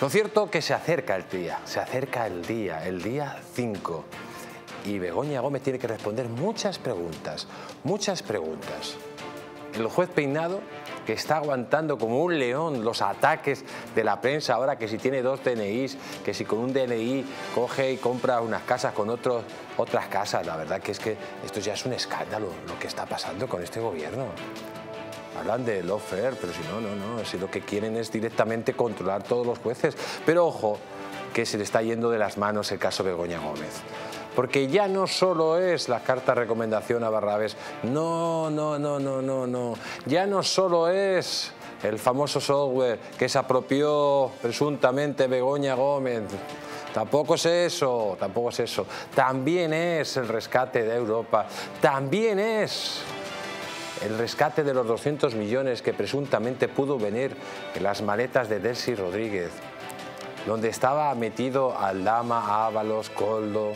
Lo cierto que se acerca el día, se acerca el día, el día 5. Y Begoña Gómez tiene que responder muchas preguntas, muchas preguntas. El juez Peinado, que está aguantando como un león los ataques de la prensa ahora que si tiene dos DNIs, que si con un DNI coge y compra unas casas con otras casas. La verdad que es que esto ya es un escándalo lo que está pasando con este gobierno. Hablan de lawfare, pero si no, no, no, si lo que quieren es directamente controlar todos los jueces. Pero ojo, que se le está yendo de las manos el caso Begoña Gómez. Porque ya no solo es la carta recomendación a Barrabés, no, no, no, no, no, no, ya no solo es el famoso software que se apropió presuntamente Begoña Gómez, Tampoco es eso, tampoco es eso. También es el rescate de Europa, también es el rescate de los 200 millones que presuntamente pudo venir en las maletas de Delcy Rodríguez, donde estaba metido Aldama, Ábalos, Coldo,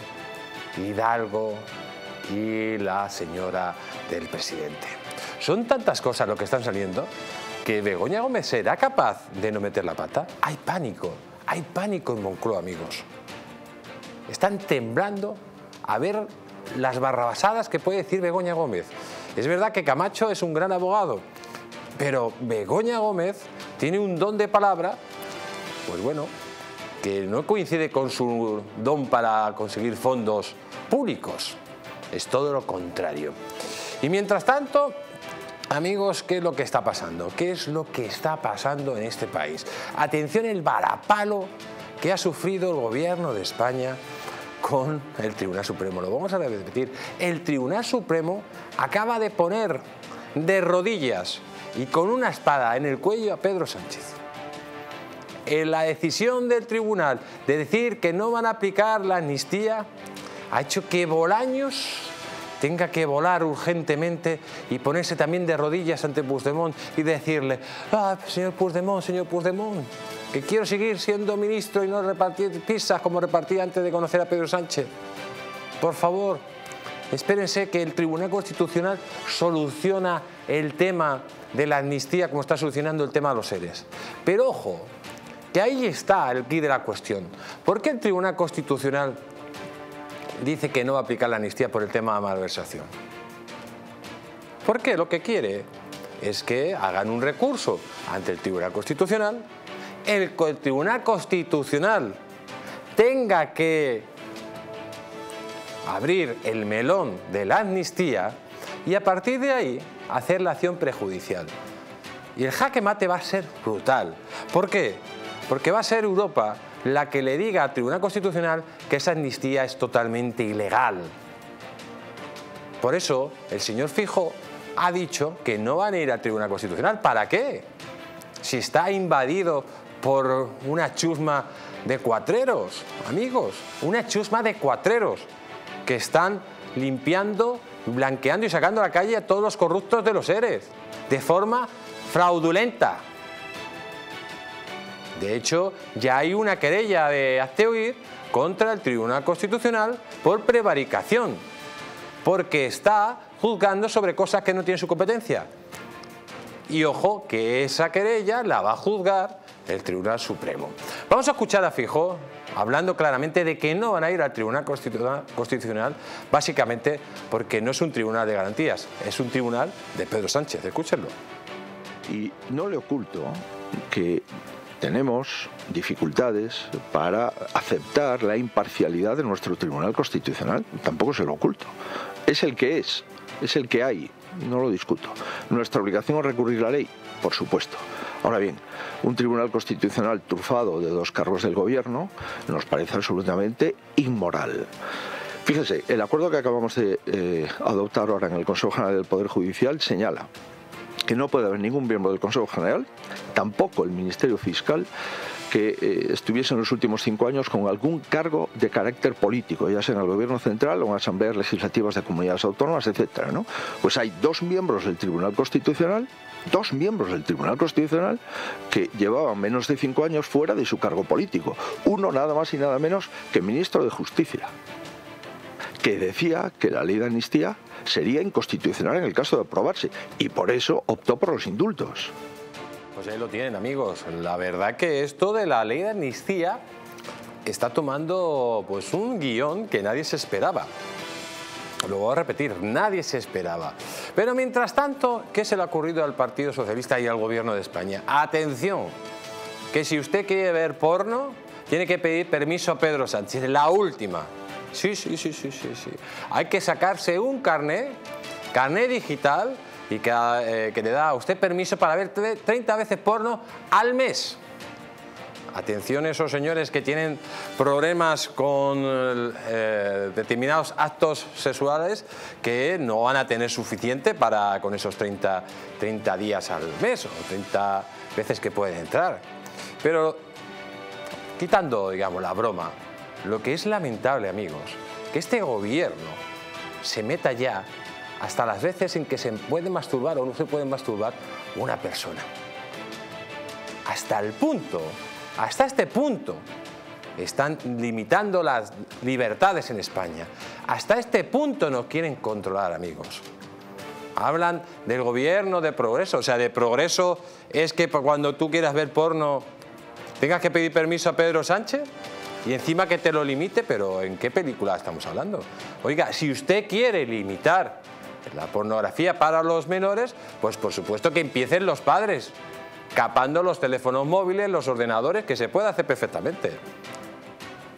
Hidalgo y la señora del presidente. Son tantas cosas lo que están saliendo que Begoña Gómez será capaz de no meter la pata. Hay pánico, hay pánico en Moncloa, amigos. Están temblando a ver las barrabasadas que puede decir Begoña Gómez. Es verdad que Camacho es un gran abogado, pero Begoña Gómez tiene un don de palabra, pues bueno, que no coincide con su don para conseguir fondos públicos. Es todo lo contrario. Y mientras tanto, Amigos, ¿qué es lo que está pasando? ¿Qué es lo que está pasando en este país? Atención el varapalo que ha sufrido el gobierno de España con el Tribunal Supremo. Lo vamos a repetir. El Tribunal Supremo acaba de poner de rodillas y con una espada en el cuello a Pedro Sánchez. En la decisión del tribunal de decir que no van a aplicar la amnistía ha hecho que Bolaños tenga que volar urgentemente y ponerse también de rodillas ante Puigdemont y decirle, ah, señor Puigdemont, señor Puigdemont, que quiero seguir siendo ministro y no repartir pizzas como repartía antes de conocer a Pedro Sánchez. Por favor, espérense que el Tribunal Constitucional soluciona el tema de la amnistía como está solucionando el tema de los seres. Pero ojo, que ahí está el quid de la cuestión. ¿Por qué el Tribunal Constitucional dice que no va a aplicar la amnistía por el tema de malversación. ¿Por qué? Lo que quiere es que hagan un recurso ante el Tribunal Constitucional, el, Tribunal Constitucional tenga que abrir el melón de la amnistía y a partir de ahí hacer la acción prejudicial. Y el jaque mate va a ser brutal. ¿Por qué? Porque va a ser Europa la que le diga al Tribunal Constitucional que esa amnistía es totalmente ilegal. Por eso, el señor Fijo ha dicho que no van a ir al Tribunal Constitucional. ¿Para qué? Si está invadido por una chusma de cuatreros, amigos, una chusma de cuatreros que están limpiando, blanqueando y sacando a la calle a todos los corruptos de los seres, de forma fraudulenta. De hecho, ya hay una querella de hazte contra el Tribunal Constitucional por prevaricación, porque está juzgando sobre cosas que no tienen su competencia. Y ojo, que esa querella la va a juzgar el Tribunal Supremo. Vamos a escuchar a Fijo hablando claramente de que no van a ir al Tribunal Constitucional, básicamente porque no es un tribunal de garantías, es un tribunal de Pedro Sánchez. Escúchenlo. Y no le oculto que tenemos dificultades para aceptar la imparcialidad de nuestro Tribunal Constitucional. Tampoco se lo oculto. Es el que es, es el que hay, no lo discuto. Nuestra obligación es recurrir la ley, por supuesto. Ahora bien, un Tribunal Constitucional trufado de dos cargos del Gobierno nos parece absolutamente inmoral. Fíjense, el acuerdo que acabamos de eh, adoptar ahora en el Consejo General del Poder Judicial señala que no puede haber ningún miembro del Consejo General, tampoco el Ministerio Fiscal, que eh, estuviese en los últimos cinco años con algún cargo de carácter político, ya sea en el gobierno central o en asambleas legislativas de comunidades autónomas, etcétera, ¿no? Pues hay dos miembros del Tribunal Constitucional, dos miembros del Tribunal Constitucional que llevaban menos de cinco años fuera de su cargo político. Uno nada más y nada menos que ministro de Justicia, que decía que la ley de amnistía sería inconstitucional en el caso de aprobarse y por eso optó por los indultos. Pues ahí lo tienen, amigos. La verdad que esto de la ley de amnistía está tomando pues un guion que nadie se esperaba. Lo voy a repetir, nadie se esperaba. Pero mientras tanto, ¿qué se le ha ocurrido al Partido Socialista y al Gobierno de España? Atención, que si usted quiere ver porno, tiene que pedir permiso a Pedro Sánchez, la última. Sí, sí, sí, sí, sí, sí. Hay que sacarse un carnet, carnet digital, y que, eh, que le da a usted permiso para ver 30 veces porno al mes. Atención esos señores que tienen problemas con eh, determinados actos sexuales que no van a tener suficiente para con esos 30, 30 días al mes o 30 veces que pueden entrar. Pero quitando, digamos, la broma, lo que es lamentable, amigos, que este gobierno se meta ya hasta las veces en que se puede masturbar o no se puede masturbar una persona. Hasta el punto hasta este punto están limitando las libertades en España. Hasta este punto nos quieren controlar, amigos. Hablan del gobierno de progreso. O sea, de progreso es que cuando tú quieras ver porno tengas que pedir permiso a Pedro Sánchez y encima que te lo limite, pero ¿en qué película estamos hablando? Oiga, si usted quiere limitar la pornografía para los menores, pues por supuesto que empiecen los padres capando los teléfonos móviles, los ordenadores, que se puede hacer perfectamente.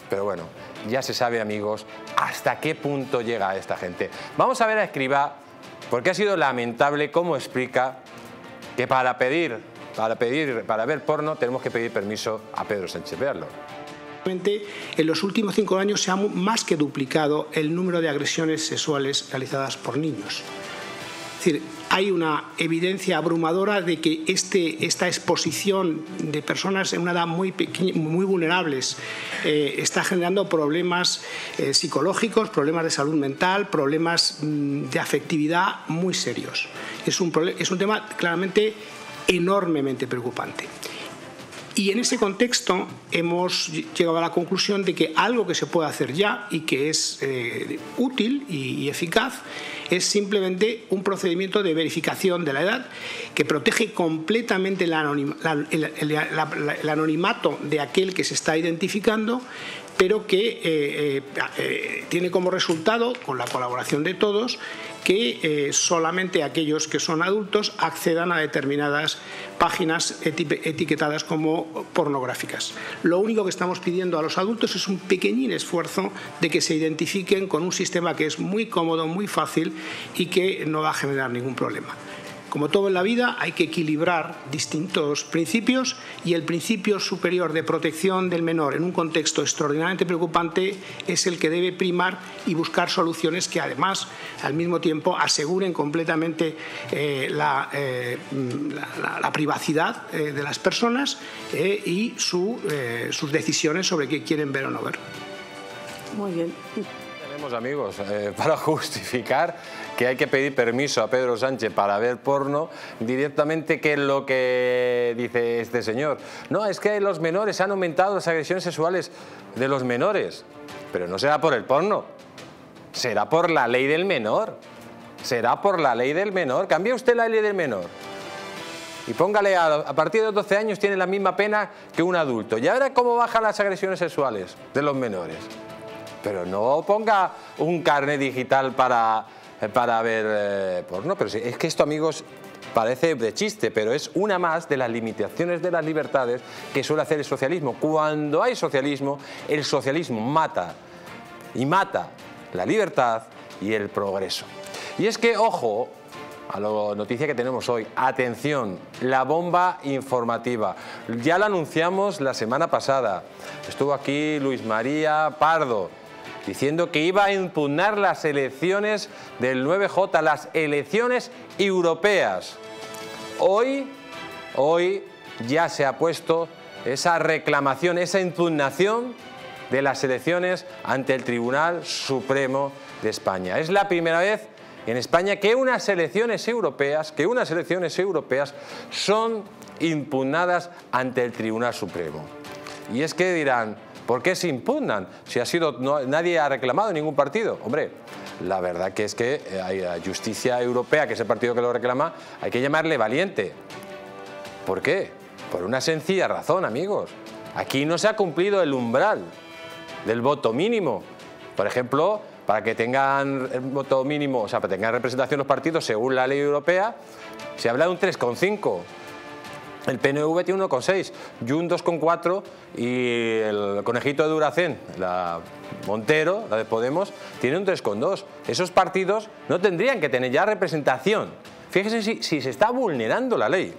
Pero bueno, ya se sabe, amigos, hasta qué punto llega esta gente. Vamos a ver a Escriba, porque ha sido lamentable cómo explica que para pedir, para pedir, para ver porno, tenemos que pedir permiso a Pedro Sánchez. Veanlo. En los últimos cinco años se ha más que duplicado el número de agresiones sexuales realizadas por niños. Es decir, hay una evidencia abrumadora de que este, esta exposición de personas en una edad muy, muy vulnerables eh, está generando problemas eh, psicológicos, problemas de salud mental, problemas mm, de afectividad muy serios. Es un, es un tema claramente enormemente preocupante. Y en ese contexto hemos llegado a la conclusión de que algo que se puede hacer ya y que es eh, útil y, eficaz es simplemente un procedimiento de verificación de la edad que protege completamente el, anonimato de aquel que se está identificando, pero que eh, eh, tiene como resultado, con la colaboración de todos, que eh, solamente aquellos que son adultos accedan a determinadas páginas etiquetadas como pornográficas. Lo único que estamos pidiendo a los adultos es un pequeñín esfuerzo de que se identifiquen con un sistema que es muy cómodo, muy fácil y que no va a generar ningún problema. Como todo en la vida, hay que equilibrar distintos principios y el principio superior de protección del menor en un contexto extraordinariamente preocupante es el que debe primar y buscar soluciones que además, al mismo tiempo, aseguren completamente eh, eh, la, privacidad eh, de las personas y sus decisiones sobre qué quieren ver o no ver. Muy bien. Amigos para justificar que hay que pedir permiso a Pedro Sánchez para ver porno, directamente qué es lo que dice este señor. No, es que los menores han aumentado las agresiones sexuales de los menores, pero no será por el porno, será por la ley del menor. Será por la ley del menor. Cambie usted la ley del menor. Y póngale, a, a partir de los 12 años tiene la misma pena que un adulto. Ya verá cómo bajan las agresiones sexuales de los menores. Pero no ponga un carnet digital para para ver eh, porno. Pero es que esto, amigos, parece de chiste, pero es una más de las limitaciones de las libertades que suele hacer el socialismo. Cuando hay socialismo, el socialismo mata y mata la libertad y el progreso. Y es que, ojo, a la noticia que tenemos hoy. Atención, la bomba informativa. Ya la anunciamos la semana pasada. Estuvo aquí Luis María Pardo diciendo que iba a impugnar las elecciones del 9J, las elecciones europeas. Hoy, hoy ya se ha puesto esa reclamación, esa impugnación de las elecciones ante el Tribunal Supremo de España. Es la primera vez en España que unas elecciones europeas, que unas elecciones europeas son impugnadas ante el Tribunal Supremo. Y es que dirán, ¿Por qué se impugnan? Si ha sido, nadie ha reclamado ningún partido. Hombre, la verdad que es que eh, hay la justicia europea, que es el partido que lo reclama, hay que llamarle valiente. ¿Por qué? Por una sencilla razón, amigos. Aquí no se ha cumplido el umbral del voto mínimo. Por ejemplo, para que tengan el voto mínimo, o sea, para que tengan representación los partidos según la ley europea, se habla de un 3,5. El PNV tiene 1,6, un 2,4 y el conejito de Duracén, la Montero, la de Podemos, tiene un 3,2. Esos partidos no tendrían que tener ya representación. Fíjese si, si se está vulnerando la ley.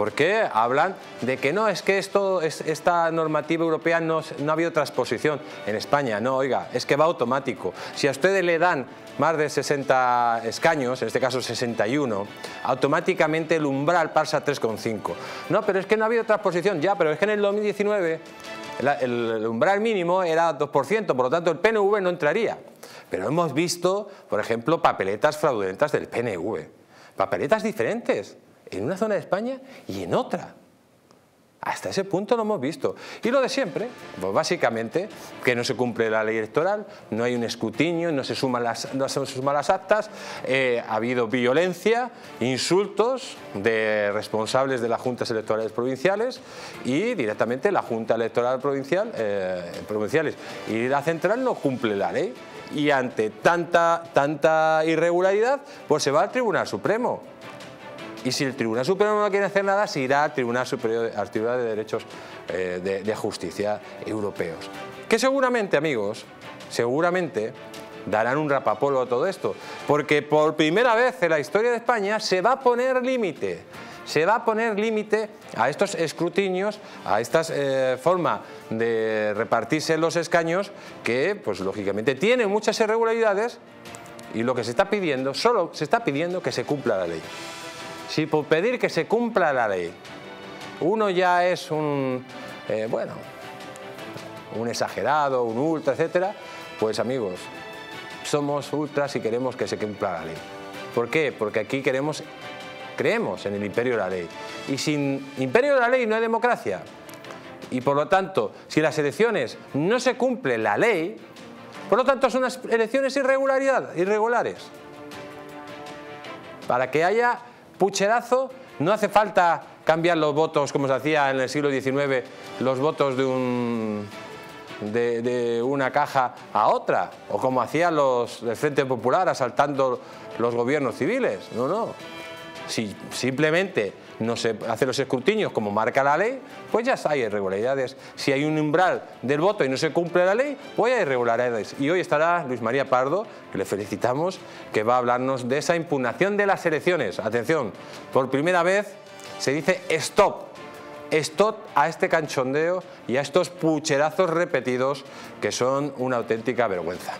Porque hablan de que no, es que esto, esta normativa europea no, no ha habido transposición en España. No, oiga, es que va automático. Si a ustedes le dan más de 60 escaños, en este caso 61, automáticamente el umbral pasa a 3,5. No, pero es que no ha habido transposición, ya, pero es que en el 2019 el, umbral mínimo era 2%, por lo tanto el PNV no entraría. Pero hemos visto, por ejemplo, papeletas fraudulentas del PNV, papeletas diferentes en una zona de España y en otra. Hasta ese punto lo hemos visto. Y lo de siempre, pues básicamente que no se cumple la ley electoral, no hay un escrutinio, no se suman las, no se suman las actas, eh, ha habido violencia, insultos de responsables de las juntas electorales provinciales y directamente la Junta Electoral Provincial, eh, provinciales y la central no cumple la ley. Y ante tanta, tanta irregularidad, pues se va al Tribunal Supremo. Y si el Tribunal Supremo no quiere hacer nada, se irá al Tribunal Superior al Tribunal de Derechos eh, de, Justicia europeos. Que seguramente, amigos, seguramente darán un rapapolo a todo esto, porque por primera vez en la historia de España se va a poner límite, se va a poner límite a estos escrutinios, a esta eh, forma de repartirse los escaños que, pues lógicamente, tiene muchas irregularidades y lo que se está pidiendo, solo se está pidiendo que se cumpla la ley. Si por pedir que se cumpla la ley uno ya es un, eh, bueno, un exagerado, un ultra, etcétera, pues amigos, somos ultras y queremos que se cumpla la ley. ¿Por qué? Porque aquí queremos, creemos en el imperio de la ley. Y sin imperio de la ley no hay democracia. Y por lo tanto, si las elecciones no se cumple la ley, por lo tanto son unas elecciones irregulares. Para que haya pucherazo, no hace falta cambiar los votos como se hacía en el siglo XIX, los votos de, un, de, una caja a otra, o como hacían los del Frente Popular asaltando los gobiernos civiles. No, no. Si simplemente no se hacen los escrutinios como marca la ley, pues ya hay irregularidades. Si hay un umbral del voto y no se cumple la ley, pues hay irregularidades. Y hoy estará Luis María Pardo, que le felicitamos, que va a hablarnos de esa impugnación de las elecciones. Atención, por primera vez se dice stop. Stop a este canchondeo y a estos pucherazos repetidos que son una auténtica vergüenza.